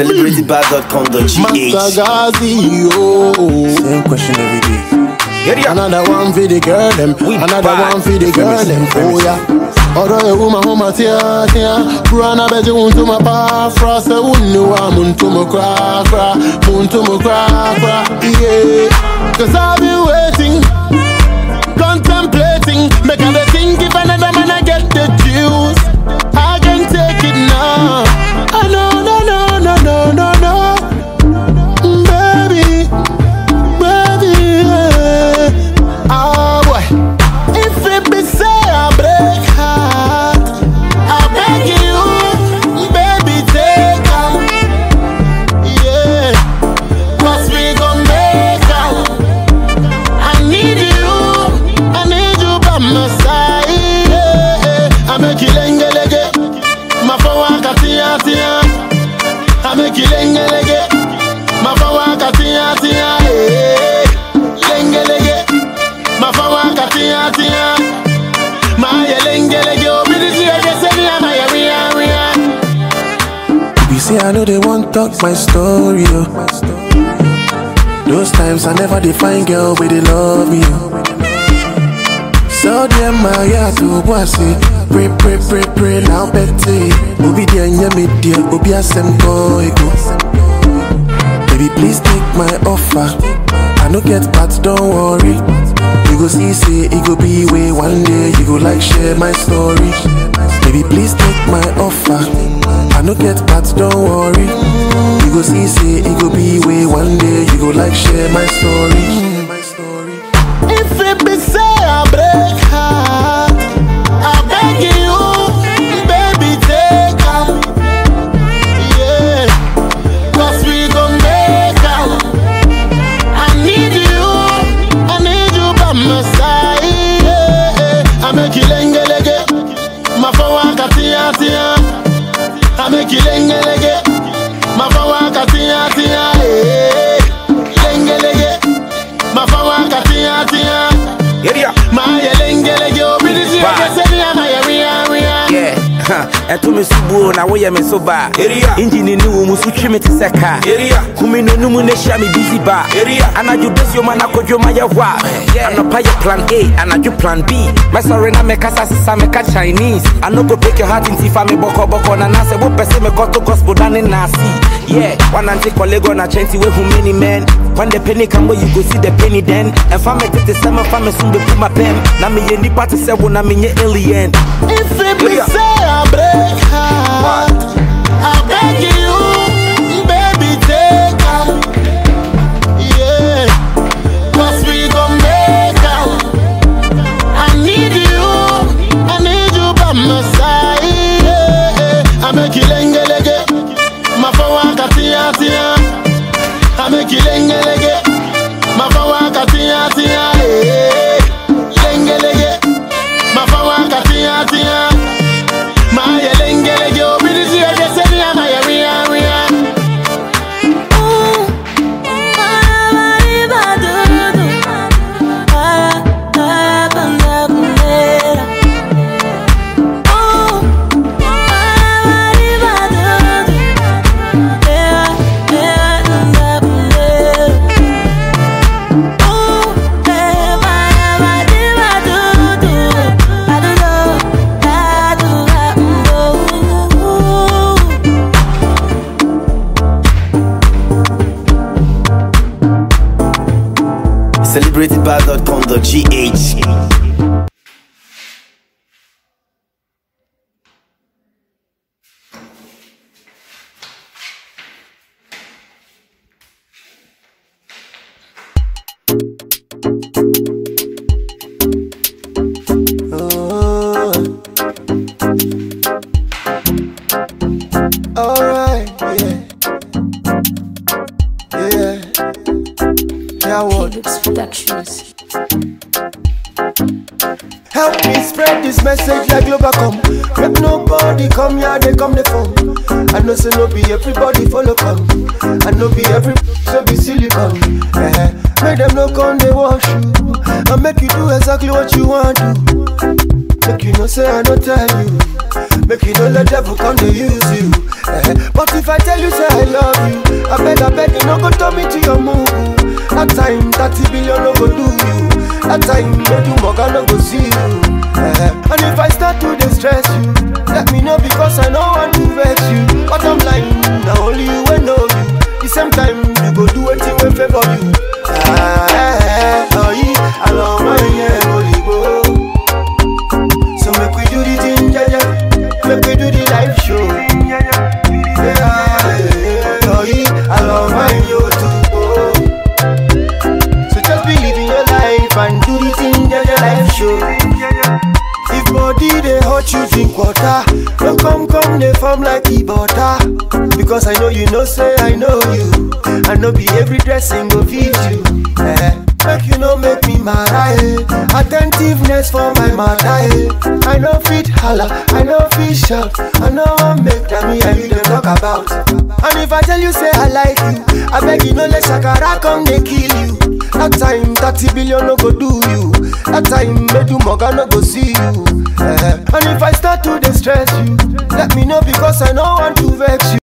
Celebritybar.com.gh Masagazi, oh. Same question every day. Another one for the girl them. Another one for the girl them. Oh yeah. Although you woman home tia tia, Brana beji unto my pa fra se unnu wa muntu mo cra cra, muntu mo cra cra. Yeah. Cause I've been waiting, Lenge, my phone tia eh. Lenge lenge, my phone tia tia. My lenge lenge, obi di si ege se ni ria ria. You say I know they won't talk my story, oh. Those times I never define girl, but they love me, oh. So my yeah to bossy. Pray, pray, pray, pray, now betty. Obi dia nyami dia, obi asem go ego. Baby, please take my offer. I no get but don't worry. You go see, say it go be way one day. You go like share my story. Baby, please take my offer. I no get but don't worry. You go see, say it go be way one day. You go like share my story. Ɛto me so buo na woyɛ me so baa engine ne wo mu so twe me te sɛ kaa Area. kumi no nomu na hyia me busy baa anadwo bɛsioma na kɔdwoma yɛ hɔ a anɔpa yɛ plan a anadwo plan b. Mɛsɔre na mekasa sesa meka chinese. Break your heart nti fa me bɔkɔbɔkɔ na nasɛ wopɛ sɛ mekɔto gospel da ne naase yeah. Wanante kɔlego na kyɛnti woahu many men. When the penny come where you go see the penny then. Ɛmfa me tete sɛ mɛfa me so bɛpu ma pɛm na meyɛ nnipa te sɛ wo na menyɛ alien. If it be Area. Say I break Celebritybar.com.gh oh. Alright, Yeah, what? Productions. Help me spread this message like Globacom. Make nobody come here, they come the phone. I know say no be everybody follow come. I know be every so be silicon. Eh, make them no come they wash you. I make you do exactly what you want to. Make you know say I don't tell you. Make you don't let devil come to use you. But if I tell you say I love you, I beg, I beg you no go turn me to your move. That time, 30 billion no go do you. That time, no do moga no go see you. Eh, And if I start to distress you, let me know because I know want to vex you. But I'm lying, now only you will know you. The same time, you go do anything will favor you. Love my yeah, holy go. So make we do the thing, yeah. Make we do the live show. Body they hurt you drink water No come come they form like e butter Because I know you know say I know you I know be every dressing go fit you eh. Make you no make me mad eh. Attentiveness for my matter eh. I know fit holla, I know fit shout I know I make them me and you them talk about And if I tell you say I like you I beg you no let shakara come they kill That time 30 billion no go do you. That time Medu Moga no go see you. Eh. And if I start to distress you Let me know because I know want to vex you